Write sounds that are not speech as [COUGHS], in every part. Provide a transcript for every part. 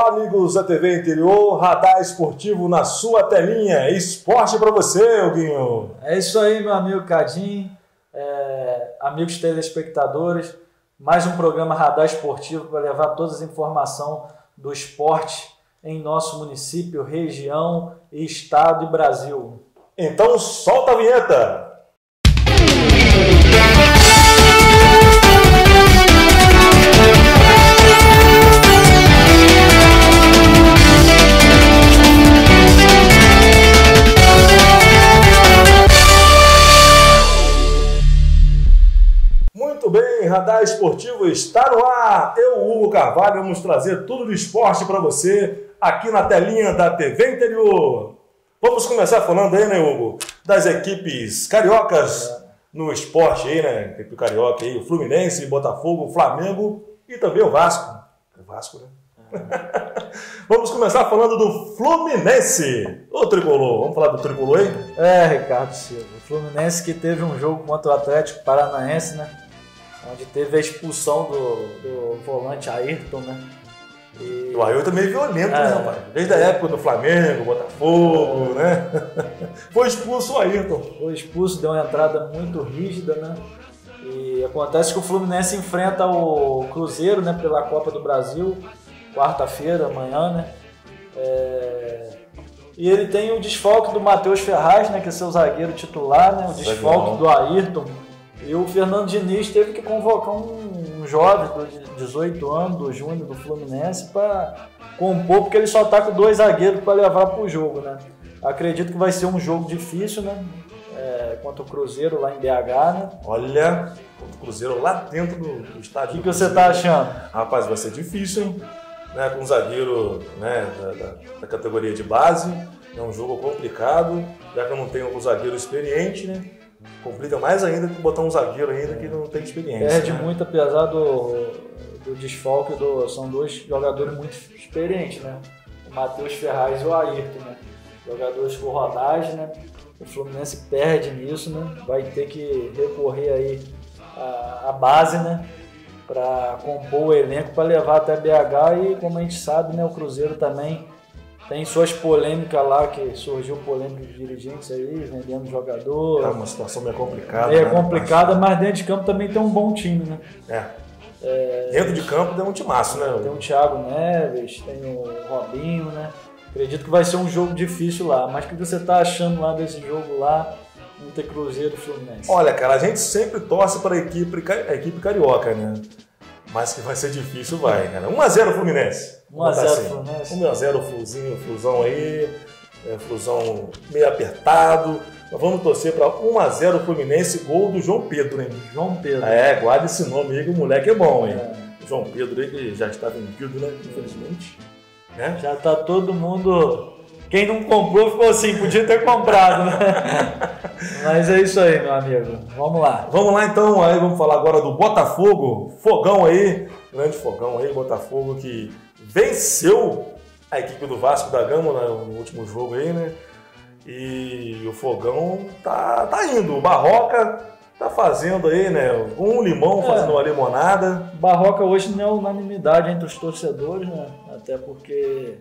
Olá, amigos da TV Interior, Radar Esportivo na sua telinha. Esporte para você, Huguinho. É isso aí, meu amigo Cadim, é, amigos telespectadores. Mais um programa Radar Esportivo para levar todas as informações do esporte em nosso município, região, estado e Brasil. Então solta a vinheta! Esportivo está no ar. Eu, Hugo Carvalho, vamos trazer tudo do esporte para você aqui na telinha da TV Interior. Vamos começar falando aí, né, Hugo, das equipes cariocas no esporte aí, né? Equipe carioca aí, o Fluminense, Botafogo, o Flamengo e também o Vasco. O Vasco, né? [LAUGHS] Vamos começar falando do Fluminense. O tricolor, vamos falar do tricolor aí? É, Ricardo Silva. O Fluminense que teve um jogo contra o Atlético Paranaense, né? Onde teve a expulsão do, do volante Ayrton, né? E... O Ayrton é meio violento, né, É. né, rapaz? Desde a época do Flamengo, Botafogo, né? [LAUGHS] Foi expulso o Ayrton. Foi expulso, deu uma entrada muito rígida, né? E acontece que o Fluminense enfrenta o Cruzeiro, né, pela Copa do Brasil, quarta-feira, amanhã, né? É, E ele tem o desfalque do Matheus Ferraz, né, que é seu zagueiro titular, né? O desfalque do Ayrton. E o Fernando Diniz teve que convocar um, um jovem de 18 anos, do Júnior, do Fluminense, para compor, porque ele só tá com dois zagueiros para levar pro jogo, né? Acredito que vai ser um jogo difícil, né? É, contra o Cruzeiro lá em BH, né? Olha, o Cruzeiro lá dentro do, do O estádio. que, do que você tá achando? Rapaz, vai ser difícil, hein? Né, com um zagueiro né, da, da- da categoria de base. É um jogo complicado, já que eu não tenho um zagueiro experiente, né? Complica mais ainda que botar um zagueiro ainda que não tem experiência. Perde né? muito, apesar do, do desfalque, do, são dois jogadores muito experientes, né? O Matheus Ferraz e o Ayrton, né? Jogadores com rodagem, né? O Fluminense perde nisso, né? Vai ter que recorrer aí à, à base, né? Para compor o elenco para levar até BH e como a gente sabe, né? O Cruzeiro também tem suas polêmicas lá, que surgiu polêmica de dirigentes aí, vendendo jogador. Tá uma situação meio complicada. É né? complicada, mas dentro de campo também tem um bom time, né? É. Dentro de campo deu um timaço, né? Tem o Thiago Neves, tem o Robinho, né? Acredito que vai ser um jogo difícil lá. Mas o que você tá achando lá desse jogo lá, entre Cruzeiro Fluminense? Olha, cara, a gente sempre torce para a equipe, a equipe carioca, né? Mas que vai ser difícil, vai, cara. 1x0 Fluminense. 1 a 0 Botar assim. Fluminense. 1x0 Fluzinho, Flusão aí. É, Flusão meio apertado. Nós vamos torcer para 1x0 Fluminense, gol do João Pedro, hein? João Pedro. É, guarda esse nome aí que o moleque é bom, hein? É. João Pedro aí que já está vendido, né? Infelizmente. Né? Já tá todo mundo. Quem não comprou ficou assim, podia ter comprado, né? [LAUGHS] Mas é isso aí, meu amigo. Vamos lá. Vamos lá então, aí vamos falar agora do Botafogo, fogão aí, grande fogão aí, Botafogo que venceu a equipe do Vasco da Gama né, no último jogo aí, né? E o fogão tá, tá indo, o Barroca tá fazendo aí, né? Um limão É. fazendo uma limonada. Barroca hoje não é unanimidade entre os torcedores, né? Até porque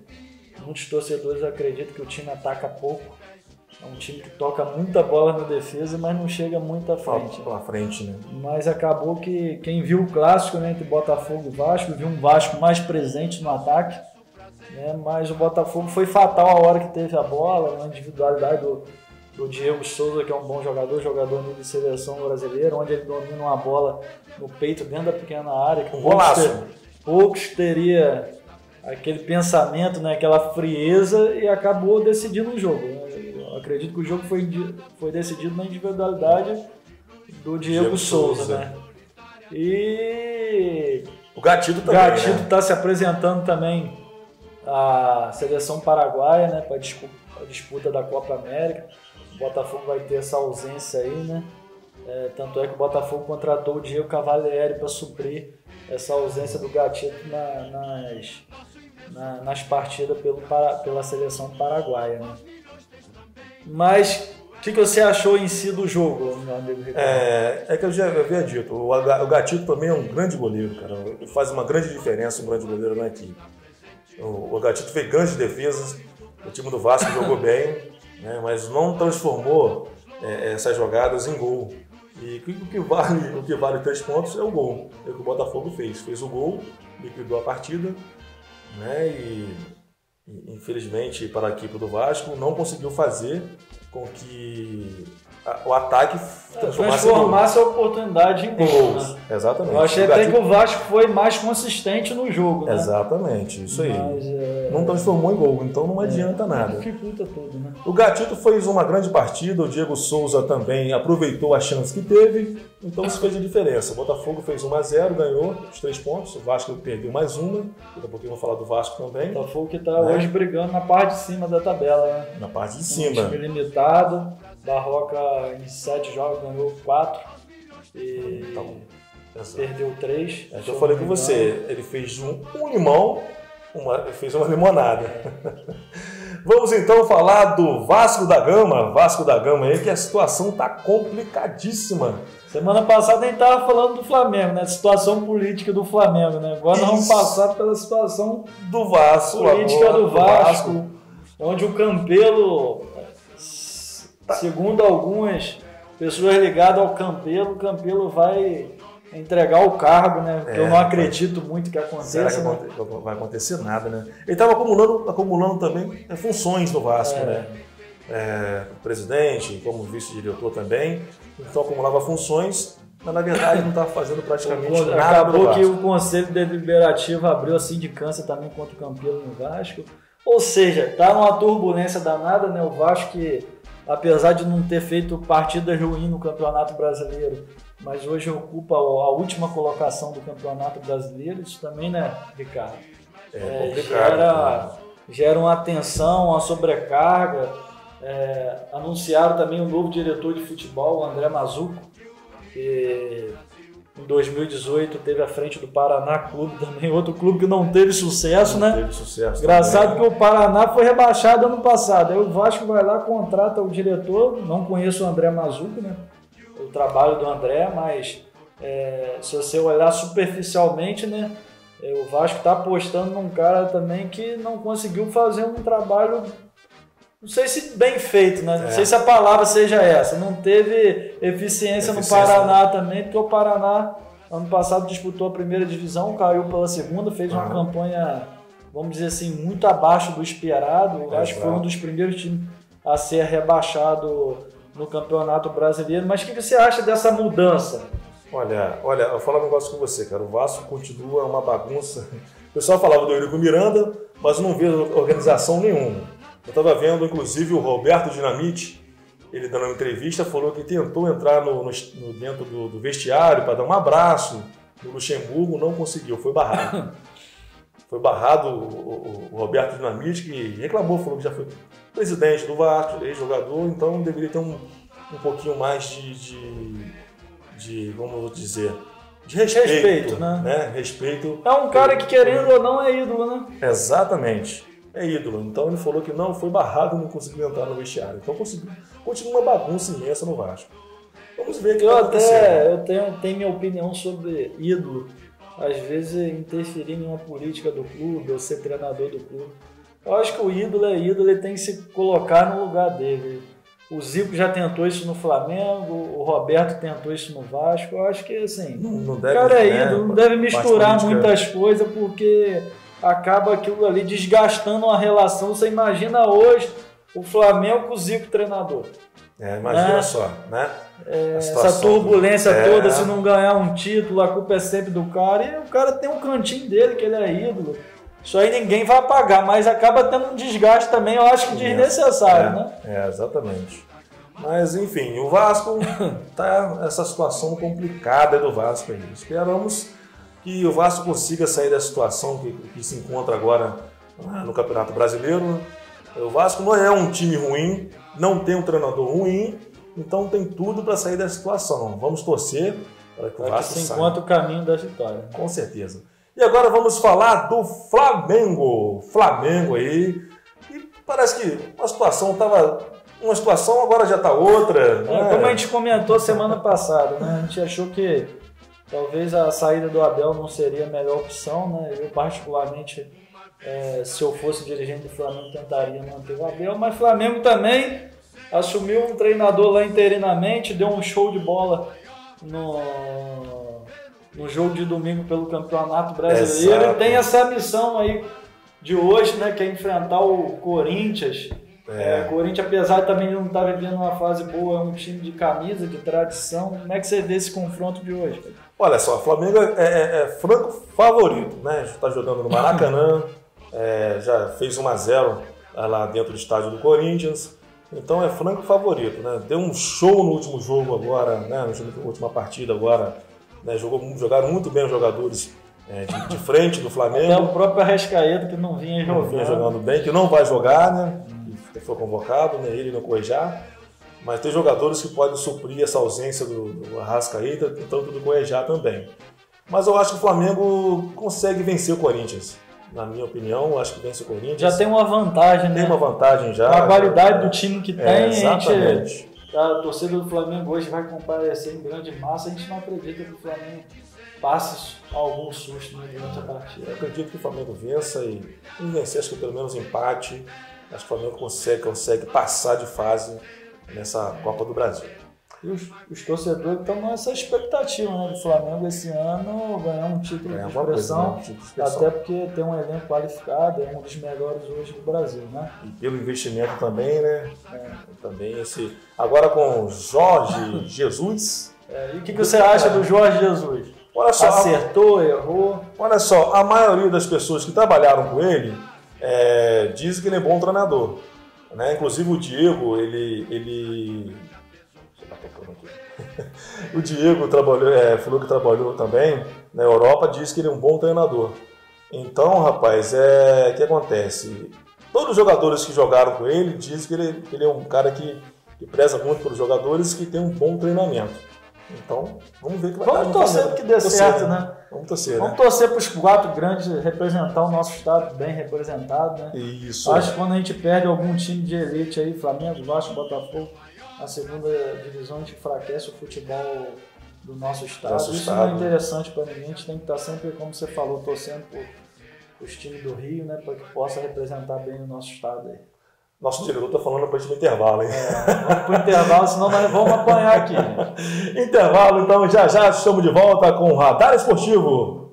muitos torcedores acreditam que o time ataca pouco. É um time que toca muita bola na defesa, mas não chega muito à frente. Pela frente, né? Mas acabou que quem viu o clássico né, entre Botafogo e Vasco, viu um Vasco mais presente no ataque. Né, mas o Botafogo foi fatal a hora que teve a bola, na individualidade do, do Diego Souza, que é um bom jogador, jogador de seleção brasileira, onde ele domina uma bola no peito dentro da pequena área. Que Um poucos ter- poucos teria aquele pensamento, né, aquela frieza e acabou decidindo o jogo. né. Acredito que o jogo foi, foi decidido na individualidade do Diego, Diego Souza, Souza. né? E O Gatito o também, Gatito né? está se apresentando também a seleção paraguaia, né, para a disputa da Copa América. O Botafogo vai ter essa ausência aí, né? É, tanto é que o Botafogo contratou o Diego Cavalieri para suprir essa ausência do Gatito na- nas, na- nas partidas pelo, para- pela seleção paraguaia. Né? Mas o que, que você achou em si do jogo, meu amigo Ricardo? É, é que eu já havia dito, o o Gatito também é um grande goleiro, cara. Ele faz uma grande diferença, um grande goleiro na equipe. O, o Gatito fez grandes defesas, o time do Vasco jogou [LAUGHS] bem, né, mas não transformou é, essas jogadas em gol. E o que, vale, o que vale três pontos é o gol. É o que o Botafogo fez. Fez o gol, liquidou a partida, né? E infelizmente para a equipe do Vasco não conseguiu fazer com que o ataque é, transformasse a oportunidade em gols. Né? Exatamente. Eu achei até que o Vasco foi mais consistente no jogo. Né? Exatamente, isso aí. Mas, é... Não transformou em gol, então não é, adianta nada. Dificulta tudo, né? O Gatito fez uma grande partida, o Diego Souza também aproveitou a chance que teve, então isso fez a diferença. O Botafogo fez 1 a 0 ganhou os três pontos, o Vasco perdeu mais uma, daqui a pouquinho vou falar do Vasco também. O Botafogo que está né? hoje brigando na parte de cima da tabela, né? Na parte de cima. Um time limitado Barroca em sete jogos ganhou quatro e então, perdeu três. É que eu falei com você, ele fez um, um limão, uma, fez uma limonada. [LAUGHS] Vamos então falar do Vasco da Gama, Vasco da Gama aí, que a situação tá complicadíssima. Semana passada a gente tava falando do Flamengo, né? Situação política do Flamengo, né? Agora Isso. nós vamos passar pela situação do Vasco, política do Vasco, do Vasco, onde o Campelo. Segundo algumas pessoas ligadas ao Campelo, o Campelo vai entregar o cargo, né? É, eu não acredito vai... muito que aconteça. Será que né? vai acontecer nada, né? Ele estava acumulando, acumulando também é, funções no Vasco, é. né? É, presidente, como vice-diretor também, então acumulava funções, mas na verdade não estava fazendo praticamente nada. Acabou que o Conselho Deliberativo abriu a sindicância também contra o Campelo no Vasco. Ou seja, tá numa turbulência danada, né? O Vasco que apesar de não ter feito partidas ruins no Campeonato Brasileiro, mas hoje ocupa a última colocação do Campeonato Brasileiro, isso também, né, Ricardo? É, é gera, gera uma tensão, uma sobrecarga. É, anunciaram também o um novo diretor de futebol, o André Mazuco, que em 2018 teve à frente do Paraná Clube [LAUGHS] também, outro clube que não teve sucesso, não né? Teve sucesso. Engraçado também. que o Paraná foi rebaixado ano passado. Aí o Vasco vai lá, contrata o diretor, não conheço o André Mazuco, né? O trabalho do André, mas é, se você olhar superficialmente, né? É, o Vasco está apostando num cara também que não conseguiu fazer um trabalho não sei se bem feito, né? Não é. sei se a palavra seja essa. Não teve eficiência, eficiência no Paraná né? também, porque o Paraná, ano passado, disputou a primeira divisão, caiu pela segunda, fez uma campanha, vamos dizer assim, muito abaixo do esperado. É, Acho que foi um dos primeiros times a ser rebaixado no Campeonato Brasileiro. Mas o que você acha dessa mudança? Olha, olha, eu vou falar um negócio com você, cara. O Vasco continua uma bagunça. O pessoal falava do Eurico Miranda, mas não vê organização nenhuma. Eu estava vendo, inclusive, o Roberto Dinamite, ele dando uma entrevista, falou que tentou entrar no, no, no dentro do, do vestiário para dar um abraço no Luxemburgo, não conseguiu, foi barrado. [LAUGHS] foi barrado o, o, o, Roberto Dinamite, que reclamou, falou que já foi presidente do Vasco, ex-jogador, então deveria ter um, um pouquinho mais de, de, de vou dizer, de respeito, respeito né? né? Respeito. É um cara que, querendo ou não, é ídolo, né? Exatamente é ídolo. Então ele falou que não, foi barrado, não conseguiu entrar no vestiário. Então conseguiu, continua uma bagunça imensa no Vasco. Vamos ver o que eu até, Eu tenho, tenho minha opinião sobre ídolo. Às vezes interferir em uma política do clube, ou ser treinador do clube. Eu acho que o ídolo é ídolo, ele tem que se colocar no lugar dele. O Zico já tentou isso no Flamengo, o Roberto tentou isso no Vasco. Eu acho que assim, não, não deve, o cara é né, ídolo, não deve misturar muitas coisas, porque acaba aquilo ali desgastando uma relação. Você imagina hoje o Flamengo com o Zico treinador. É, imagina né? só, né? É, essa turbulência é... toda, se não ganhar um título, a culpa é sempre do cara. E o cara tem um cantinho dele, que ele é ídolo. Isso aí ninguém vai pagar, mas acaba tendo um desgaste também, eu acho que desnecessário, é, né? É, exatamente. Mas enfim, o Vasco [COUGHS] tá essa situação complicada do Vasco aí. Esperamos que o Vasco consiga sair da situação que, que se encontra agora né, no Campeonato Brasileiro. O Vasco não é um time ruim, não tem um treinador ruim, então tem tudo para sair da situação. Vamos torcer para que o Vasco que se encontre o caminho da vitória. Com certeza. E agora vamos falar do Flamengo. Flamengo aí. E parece que a situação estava uma situação, agora já está outra. É, né? Como a gente comentou semana passada, né? a gente achou que Talvez a saída do Abel não seria a melhor opção, né? Eu particularmente É, se eu fosse dirigente do Flamengo, tentaria manter o Abel, mas o Flamengo também assumiu um treinador lá interinamente, deu um show de bola no, no jogo de domingo pelo Campeonato Brasileiro. E tem essa missão aí de hoje, né, que é enfrentar o Corinthians. É. É, o Corinthians, apesar de também não estar vivendo uma fase boa, é um time de camisa, de tradição. Como é que você vê esse confronto de hoje? cara? Olha só, o Flamengo é, é- é franco favorito, né? Está jogando no Maracanã, [LAUGHS] é, já fez 1 a 0 lá dentro do estádio do Corinthians. Então é franco favorito, né? Deu um show no último jogo agora, né? Na última partida agora, né? Jogou, jogaram muito bem os jogadores é, de, de frente do Até Flamengo. o próprio Arrascaeta que não vinha Não vinha jogando. jogando bem, que não vai jogar, né? Que foi convocado, né? Ele não Cuejá. Mas tem jogadores que podem suprir essa ausência do, do Arrascaeta, tanto do Cuejá também. Mas eu acho que o Flamengo consegue vencer o Corinthians. Na minha opinião, eu acho que vence o Corinthians. Já tem uma vantagem, Tem né? uma vantagem já. A qualidade do time que tem, É, a gente, exatamente. a torcida do Flamengo hoje vai comparecer em grande massa, a gente não acredita que o Flamengo passe algum susto durante a Eu partida. acredito que o Flamengo vença e, e vencer, acho que pelo menos empate. Acho que o Flamengo consegue, consegue passar de fase nessa Copa do Brasil. E os, os torcedores estão nessa expectativa né, do Flamengo esse ano ganhar um título É de alguma coisa, expressão, né? De expressão. até porque tem um elenco qualificado, é um dos melhores hoje do Brasil, né? E pelo investimento também, né? Também esse. Agora com o Jorge Jesus. É, e o que, que você acha do Jorge Jesus? Olha só, Acertou, errou? olha só, a maioria das pessoas que trabalharam com ele é, dizem que ele é bom treinador. Né? Inclusive o Diego, ele. ele... [LAUGHS] O Diego trabalhou, é, falou que trabalhou também na Europa, diz que ele é um bom treinador. Então, rapaz, é o que acontece? Todos os jogadores que jogaram com ele dizem que ele, que ele é um cara que, que preza muito pelos jogadores e que tem um bom treinamento. Então, vamos ver o que vai dar Vamos torcer que dê Torcer, certo, né? Vamos torcer, Vamos né? torcer para os quatro grandes representar o nosso estado bem representado, né? Isso. Acho que quando a gente perde algum time de elite aí, Flamengo, Vasco, Botafogo, na segunda divisão a gente enfraquece o futebol do nosso estado. Nosso Isso estado. não é interessante para ninguém, a gente tem que estar sempre, como você falou, torcendo por os times do Rio, né? Para que possa representar bem o nosso estado aí. Nosso diretor está falando para gente no intervalo, hein? Vamos pro intervalo, senão nós vamos apanhar aqui. [LAUGHS] Intervalo, então já já estamos de volta com o Radar Esportivo.